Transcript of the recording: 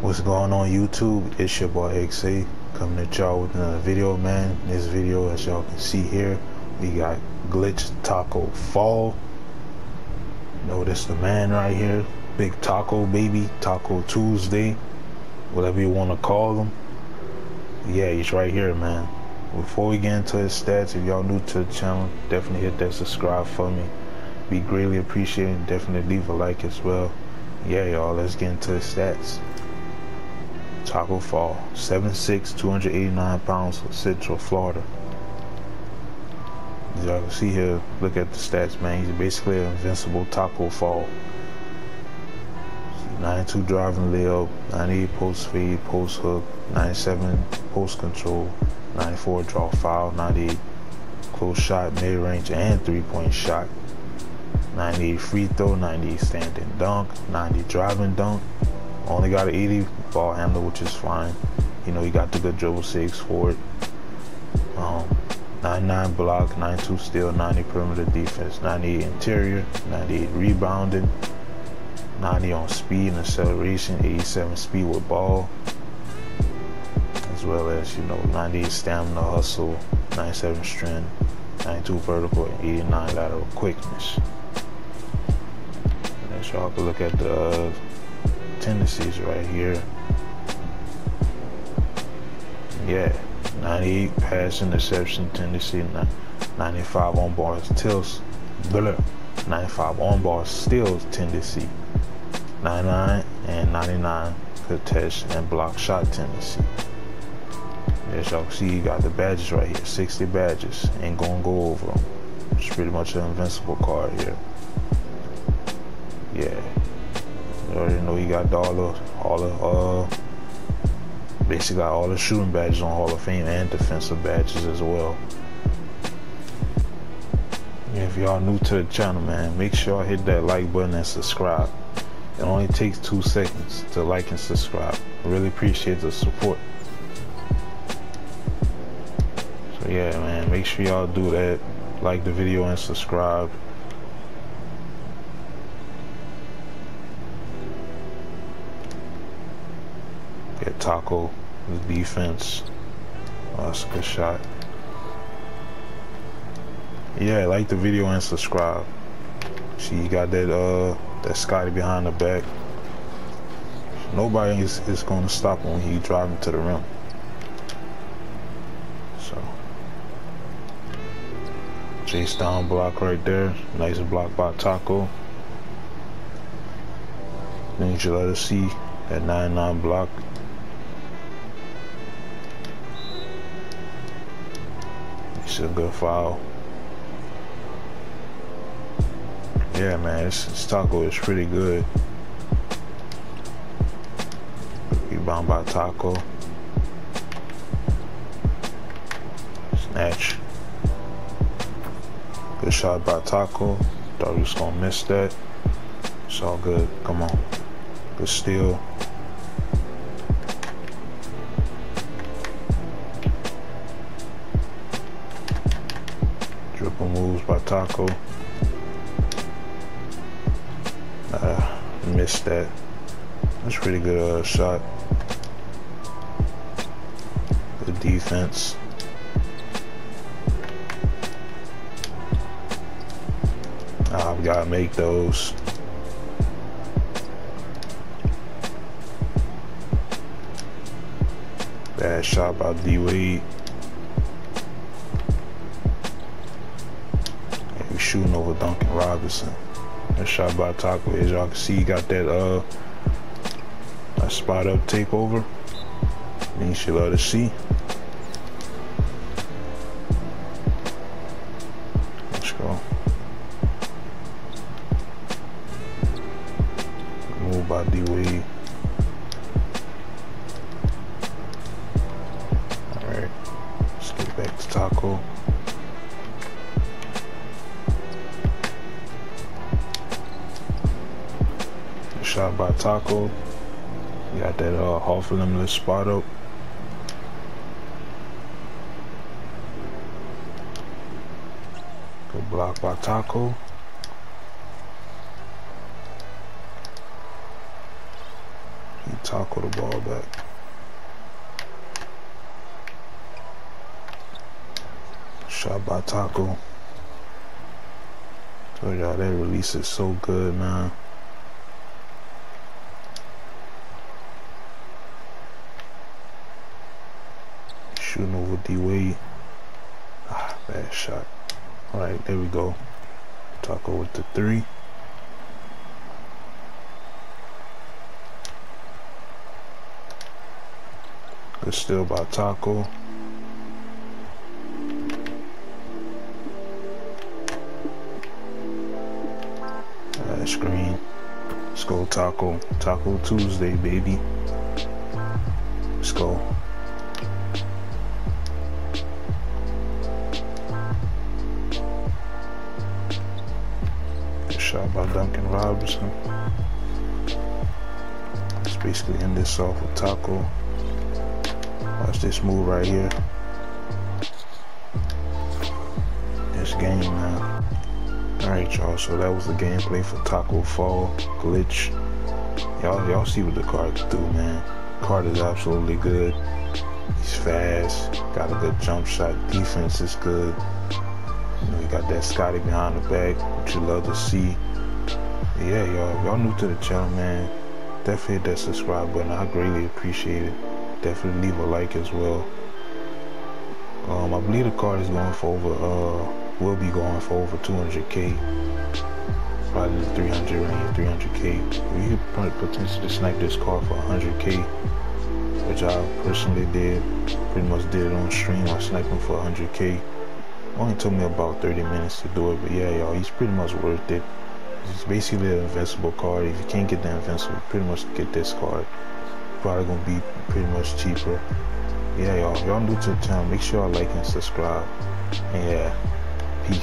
What's going on YouTube? It's your boy XA coming at y'all with another video, man. This video, as y'all can see here, we got Glitch Tacko Fall. Notice the man right here, Big Taco Baby, Taco Tuesday, whatever you want to call him. Yeah, he's right here, man. Before we get into his stats, if y'all new to the channel, definitely hit that subscribe for me. Be greatly appreciated. Definitely leave a like as well. Yeah, y'all, let's get into his stats. Tacko Fall, 7'6", 289 pounds, Central Florida. As y'all can see here, look at the stats, man. He's basically an invincible Tacko Fall. 92 driving layup, 98 post fade, post hook, 97 post control, 94 draw foul, 98 close shot, mid range, and three point shot. 98 free throw, 98 standing dunk, 90 driving dunk. Only got an 80 ball handler, which is fine. You know, he got the good dribble six for it. Um, 99 block, 92 steal, 90 perimeter defense, 98 interior, 98 rebounding, 90 on speed and acceleration, 87 speed with ball, as well as, you know, 98 stamina, hustle, 97 strength, 92 vertical, and 89 lateral quickness. And so y'all can look at the uh, tendencies right here. Yeah, 98 pass interception tendency, 95 on bars tilts, 95 on bars steals tendency, 99 and 99 contest and block shot tendency. As y'all see, you got the badges right here, 60 badges. Ain't gonna go over them. It's pretty much an invincible card here. Yeah. You already know you got all the, all the, uh, basically got all the shooting badges on Hall of Fame and defensive badges as well. If y'all new to the channel, man, make sure hit that like button and subscribe. It only takes two seconds to like and subscribe. I really appreciate the support. So yeah, man, make sure y'all do that. Like the video and subscribe. Get Tacko, the defense. Oh, that's a good shot. Yeah, like the video and subscribe. See, you got that uh that Scotty behind the back. Nobody is, is going to stop him when he driving to the rim. So, chase down block right there. Nice block by Tacko. Then you should let us see that 9-9 block. A good foul. Yeah, man, this, this taco is pretty good. Rebound by Tacko. Snatch. Good shot by Tacko. Thought he was gonna miss that. It's all good. Come on. Good steal. Triple moves by Tacko. Uh, missed that. That's a pretty good uh, shot. Good defense. Ah, we gotta make those. Bad shot by D Wade. Shooting over Duncan Robinson. That shot by Tacko, as y'all can see, he got that uh that spot up takeover. And you should love to see. Let's go. Move by D Wade. Alright. Let's get back to Tacko. Shot by Tacko. Got that uh, half limitless spot up. Good block by Tacko. He Taco the ball back. Shot by Tacko. Told y'all that release is so good, man. Shooting over D Wade. Ah, bad shot. Alright, there we go. Tacko with the three. Good steal by Tacko. Screen. Let's go Tacko. Taco Tuesday, baby. Let's go. Duncan Robinson. Let's basically end this off with Tacko. Watch this move right here. This game, man. Alright, y'all. So that was the gameplay for Tacko Fall Glitch. Y'all, y'all see what the card can do, man. Card is absolutely good. He's fast. Got a good jump shot. Defense is good. You know, you got that Scotty behind the back, which you love to see. Yeah, y'all. Y'all new to the channel, man. Definitely hit that subscribe button. I greatly appreciate it definitely leave a like as well. Um, I believe the card is going for over, uh, will be going for over 200k. Probably the 300 range, 300k. We could potentially snipe this card for 100k, which I personally did. Pretty much did it on stream. I sniped him for 100k. Only took me about 30 minutes to do it, but yeah, y'all, he's pretty much worth it. It's basically an invincible card. If you can't get the invincible, pretty much get this card probably gonna be pretty much cheaper. Yeah, y'all. Y'all new to the channel, make sure y'all like and subscribe. And yeah, peace.